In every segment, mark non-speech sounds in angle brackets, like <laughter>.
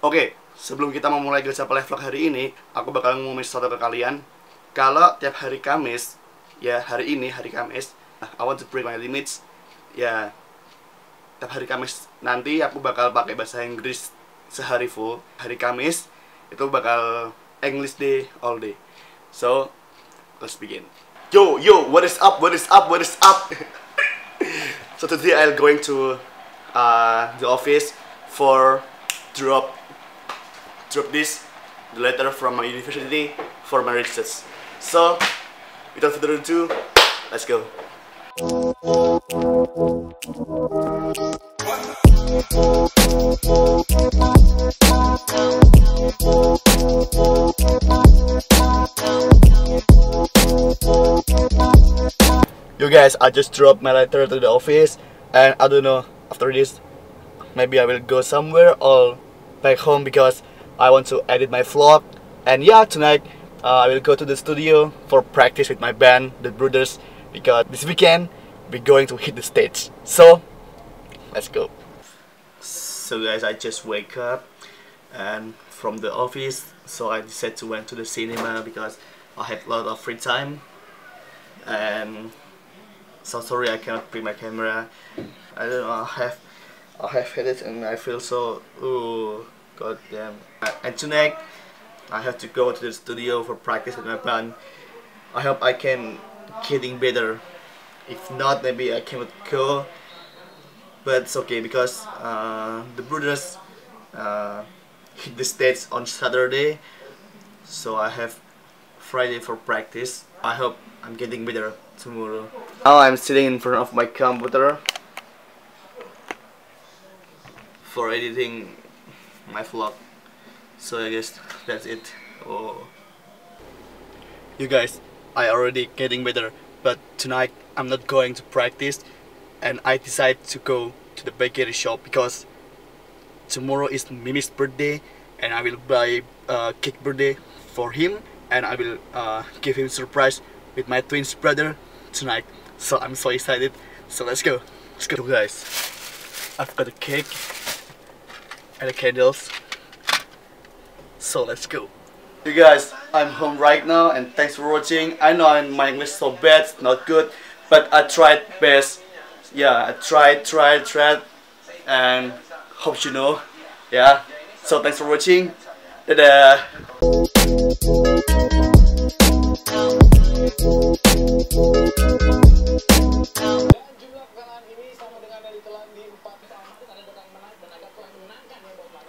Oke, sebelum kita memulai Gacha Play Vlog hari ini, aku bakal ngomongin sesuatu ke kalian. Kalau tiap hari Kamis, ya hari ini hari Kamis, I want to break my limits. Ya, tiap hari Kamis nanti aku bakal pakai bahasa Inggris sehari full. Hari Kamis itu bakal English day all day. So, let's begin. Yo, yo, what is up? What is up? What is up? <laughs> so today I'm going to uh, the office for drop drop this the letter from my university for my research. So, without further ado, let's go. You guys, I just dropped my letter to the office and I don't know after this maybe I will go somewhere or back home because I want to edit my vlog. And yeah tonight uh, I will go to the studio for practice with my band the Bruders because this weekend we're going to hit the stage. So let's go. So guys I just wake up and from the office so I decided to went to the cinema because I have a lot of free time. And so sorry I cannot bring my camera. I don't know I have I have headache and I feel so ooh god damn and tonight I have to go to the studio for practice with my band. I hope I can getting better. If not maybe I cannot go but it's okay because uh, the Bruders uh, hit the stage on Saturday. So I have Friday for practice. I hope I'm getting better tomorrow. Now I'm sitting in front of my computer for editing my vlog so I guess that's it. Oh. You guys I already getting better but tonight I'm not going to practice and I decided to go to the bakery shop because tomorrow is Mimi's birthday and I will buy a cake birthday for him and I will uh, give him surprise with my twins brother tonight. So I'm so excited. So let's go. Let's go guys. I've got a cake and the candles so let's go. You guys I'm home right now and thanks for watching. I know my English so bad not good but I tried best. Yeah I tried tried tried and hope you know. Yeah so thanks for watching. Dadah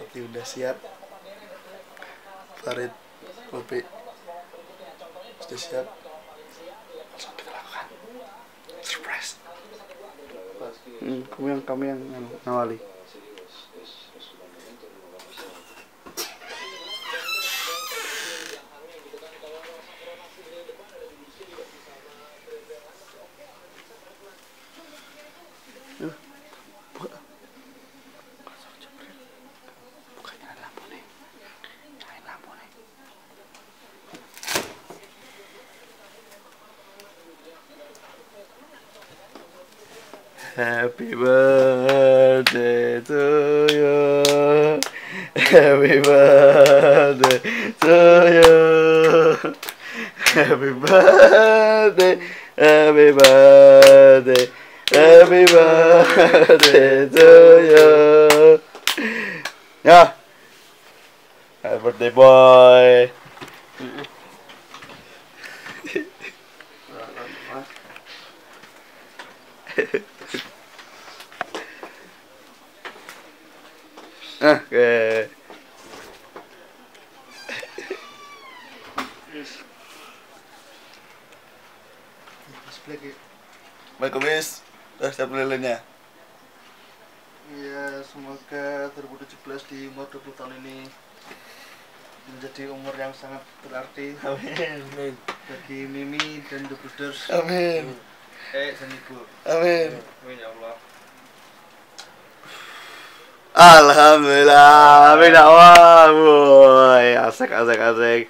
Oke udah siap Farid Kopi Sudah siap? Langsung kita lakukan Surprise. Hmm, Kamu yang kamu yang ngawali Happy birthday to you. Happy birthday to you. Happy birthday. Happy birthday. Happy birthday to you. Yeah. Happy birthday, boy. Oke. Baik, Kumis. Udah siap lilinnya? Ya, semoga 2017 di umur 20 tahun ini menjadi umur yang sangat berarti Amin. bagi Mimi dan The Brothers. Amin. Eh, dan Ibu. Amin. Amin Alhamdulillah. Amin ya Allah. Boy, asik asik asik.